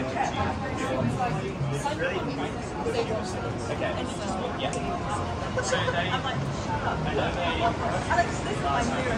Okay. Yeah. So they, I they